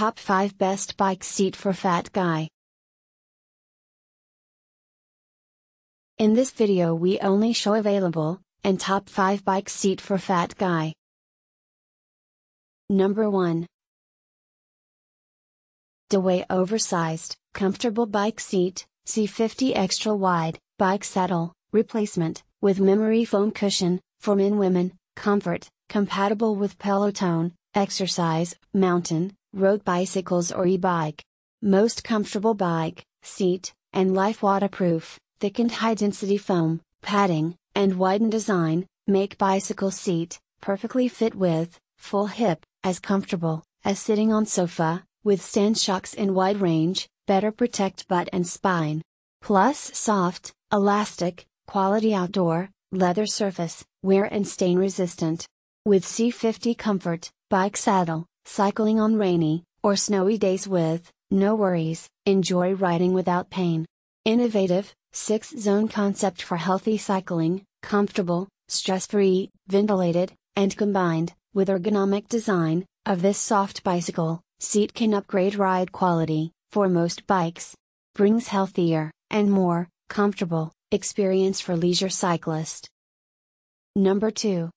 Top 5 Best Bike Seat for Fat Guy. In this video we only show available, and top 5 bike seat for fat guy. Number 1. DAWAY Oversized, Comfortable Bike Seat, C50 Extra Wide, Bike Saddle, Replacement, with Memory Foam Cushion, for men women, comfort, compatible with Peloton, exercise, mountain, road bicycles or e-bike. Most comfortable bike, seat, and life waterproof, thickened high-density foam, padding, and widened design, make bicycle seat, perfectly fit with, full hip, as comfortable, as sitting on sofa, withstand shocks in wide range, better protect butt and spine. Plus soft, elastic, quality outdoor, leather surface, wear and stain resistant. With C50 comfort, bike saddle, cycling on rainy, or snowy days with, no worries, enjoy riding without pain. Innovative, 6 zone concept for healthy cycling, comfortable, stress free, ventilated, and combined, with ergonomic design, of this soft bicycle, seat can upgrade ride quality, for most bikes. Brings healthier, and more, comfortable, experience for leisure cyclist. Number 2.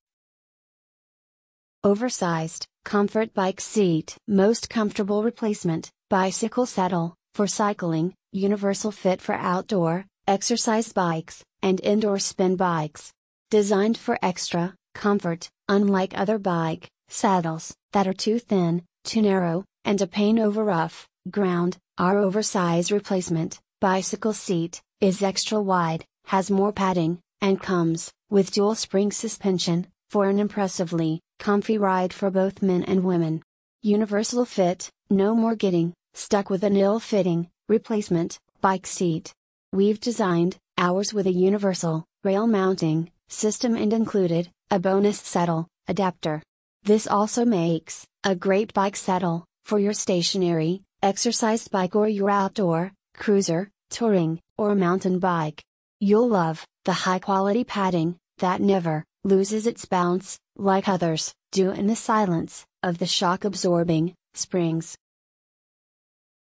Oversized, comfort bike seat. Most comfortable replacement, bicycle saddle, for cycling, universal fit for outdoor, exercise bikes, and indoor spin bikes. Designed for extra, comfort, unlike other bike, saddles, that are too thin, too narrow, and a pain over rough, ground, our oversized replacement, bicycle seat, is extra wide, has more padding, and comes, with dual spring suspension, for an impressively, comfy ride for both men and women. Universal fit, no more getting, stuck with an ill fitting, replacement, bike seat. We've designed, ours with a universal, rail mounting, system and included, a bonus saddle, adapter. This also makes, a great bike saddle, for your stationary, exercise bike or your outdoor, cruiser, touring, or mountain bike. You'll love, the high quality padding, that never, loses its bounce, like others, do in the silence, of the shock absorbing, springs.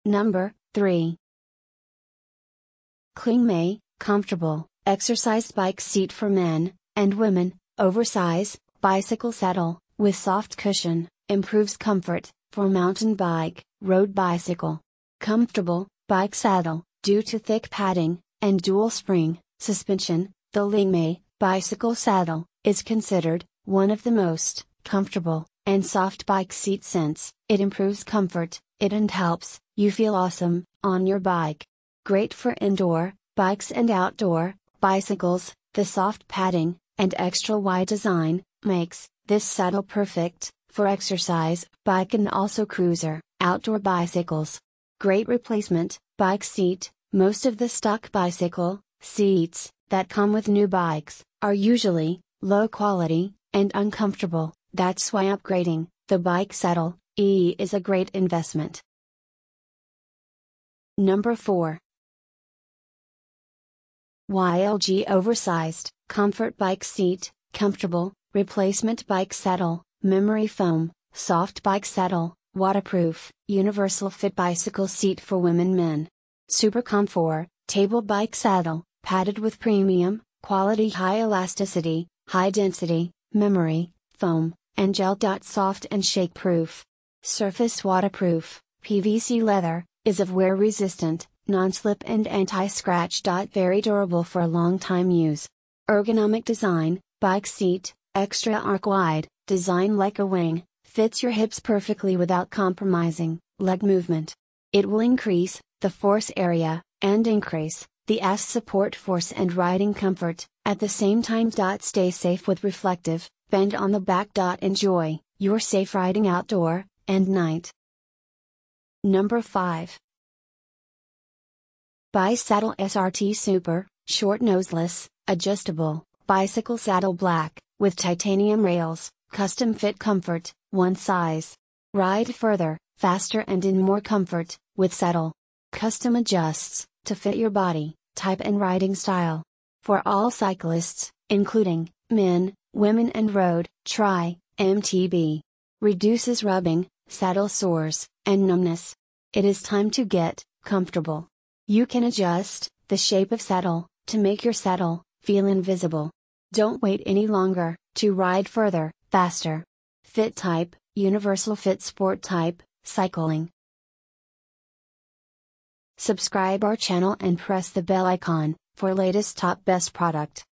Number 3. CLINGMAI, comfortable, exercise bike seat for men, and women, oversize, bicycle saddle, with soft cushion, improves comfort, for mountain bike, road bicycle. Comfortable, bike saddle, due to thick padding, and dual spring, suspension, the CLINGMAI, bicycle saddle, is considered, one of the most, comfortable, and soft bike seat since, it improves comfort, it and helps, you feel awesome, on your bike. Great for indoor, bikes and outdoor, bicycles, the soft padding, and extra wide design, makes, this saddle perfect, for exercise, bike and also cruiser, outdoor bicycles. Great replacement, bike seat, most of the stock bicycle, seats, that come with new bikes, are usually, low quality, and uncomfortable, that's why upgrading, the bike saddle, E is a great investment. Number 4. YLG Oversized, Comfort Bike Seat, Comfortable, Replacement Bike Saddle, Memory Foam, Soft Bike Saddle, Waterproof, Universal Fit Bicycle Seat for Women Men. Super Comfort, Table Bike Saddle, padded with premium, quality high elasticity, high density, memory, foam, and gel. Soft and shake proof. Surface waterproof, PVC leather, is of wear resistant, non-slip and anti-scratch. Very durable for a long time use. Ergonomic design, bike seat, extra arc wide, design like a wing, fits your hips perfectly without compromising leg movement. It will increase the force area and increase the ass support force and riding comfort, at the same time. Stay safe with reflective, bend on the back. Enjoy your safe riding outdoor and night. Number 5. Bisaddle SRT Super, short noseless, adjustable, bicycle saddle black, with titanium rails, custom fit comfort, one size. Ride further, faster and in more comfort, with saddle. Custom adjusts, to fit your body type and riding style. For all cyclists, including men, women and road, tri MTB. Reduces rubbing, saddle sores, and numbness. It is time to get comfortable. You can adjust the shape of saddle to make your saddle feel invisible. Don't wait any longer to ride further, faster. Fit type, Universal Fit Sport type, cycling. Subscribe our channel and press the bell icon for latest top best product.